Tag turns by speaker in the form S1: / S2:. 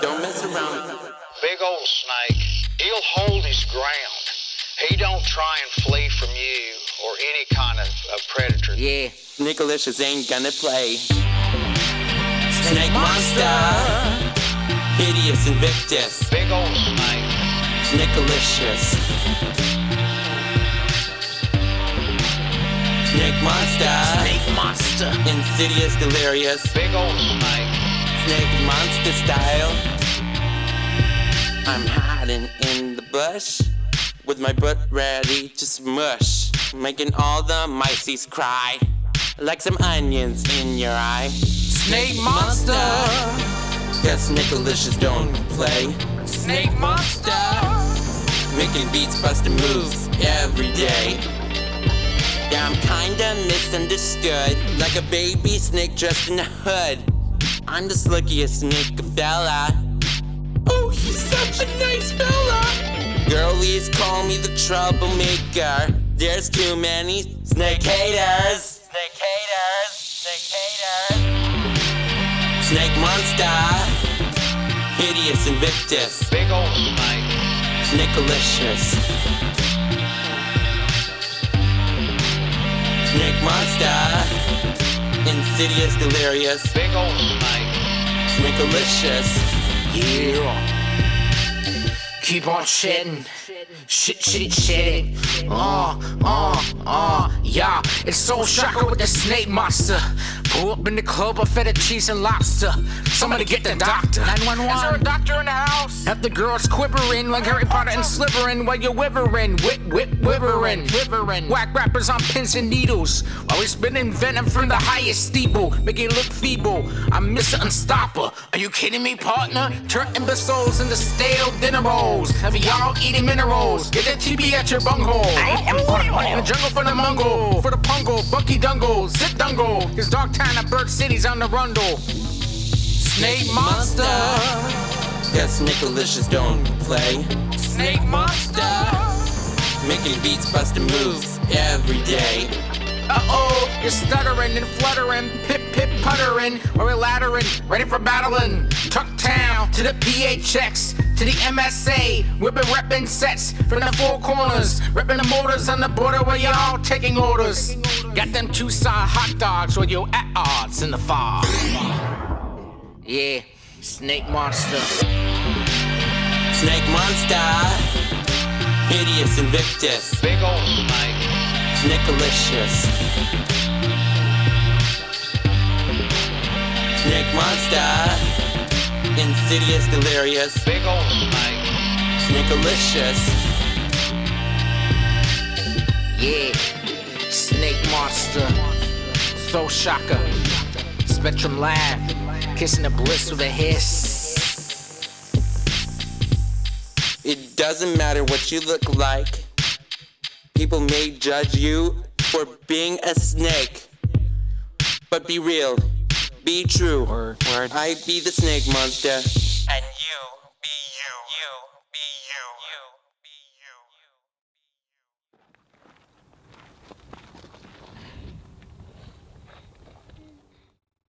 S1: Don't mess around.
S2: Big old snake. He'll hold his ground. He don't try and flee from you or any kind of, of predator.
S1: Yeah, Nicolicious ain't gonna play. Snake monster. Hideous Invictus.
S2: Big old snake.
S1: Nicolicious. Snake monster.
S3: Snake monster.
S1: Insidious delirious.
S2: Big old snake.
S1: Snake monster style. I'm hiding in the bush with my butt ready to smush, making all the mices cry like some onions in your eye.
S3: Snake monster.
S1: Yes, Nicolicious don't play.
S3: Snake monster.
S1: Making beats, busting moves every day. Yeah, I'm kinda misunderstood, like a baby snake dressed in a hood. I'm the slickiest snake fella. Oh, he's such a nice fella. Girlies call me the troublemaker. There's too many snake haters. Snake haters. Snake haters. Snake monster. Hideous Invictus.
S2: Big old snake.
S1: Nicolicious. Snake monster. Insidious delirious.
S2: Big old snake.
S1: Nicolicious.
S3: Yeah. Keep on shedding. Shit, shit, shedding. Uh, uh, uh, yeah. It's Soulshocka with the snake monster. Pull up in the club, a feta cheese and lobster. Somebody get the doctor. 911. Is there a doctor in the house? Have the girls quivering like Harry Potter and slivering while you're withering. Whip, whip, withering. Withering. Whack rappers on pins and needles. While we spitting venom from the highest steeple. Make it look feeble. I'm Mr. Unstopper. Are you kidding me, partner? Turn imbeciles into stale dinner rolls. Have y'all eating minerals? Get that TB at your bunghole. In the jungle for the mungo. For the pungo. Bucky dungle. Zip dungle. His dog town at Bird City's on the rundle. Snake monster.
S1: Guess Nicolicious don't play.
S3: Snake monster.
S1: Making beats, busting moves every day.
S3: Uh oh, you're stuttering and fluttering, pip pip puttering, we're laddering, ready for battling. Tuck town to the PHX, to the MSA. We've been repping sets from the four corners, repping the motors on the border where y'all taking orders. Got them Tucson hot dogs where you at odds in the fog. Yeah, snake monster.
S1: Snake monster. Hideous Invictus.
S2: Big old snake.
S1: Nicolicious. Snake monster. Insidious delirious.
S2: Big old snake.
S1: Nicolicious.
S3: Yeah, snake monster. Soulshocka. Spectrum Lab, kissing the bliss with a hiss.
S1: It doesn't matter what you look like. People may judge you for being a snake. But be real be true,
S3: or,
S1: I be the snake monster. And you.